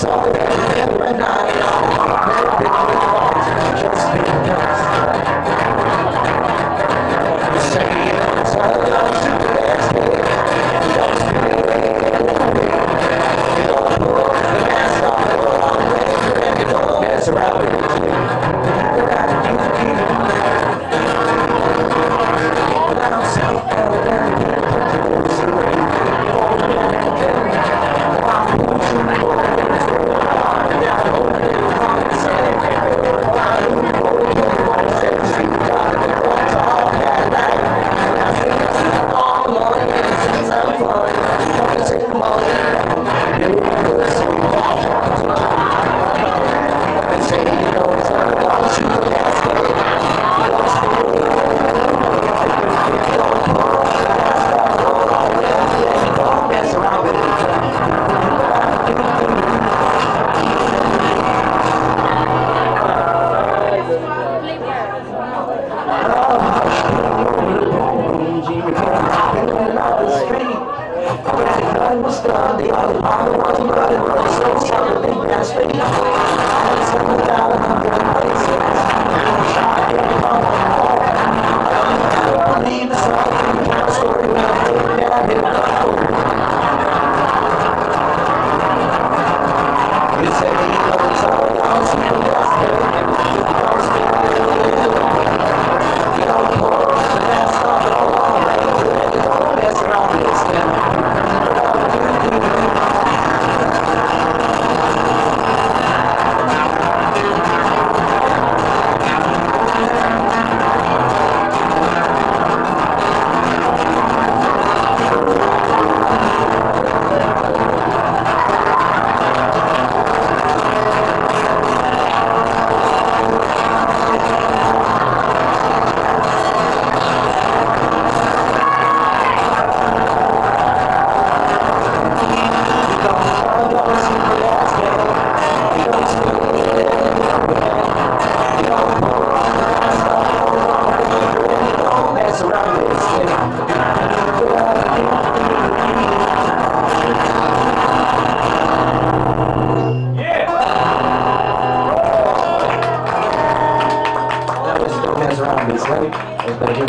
saw that, and I was Don't Mess Around, Miss Lady.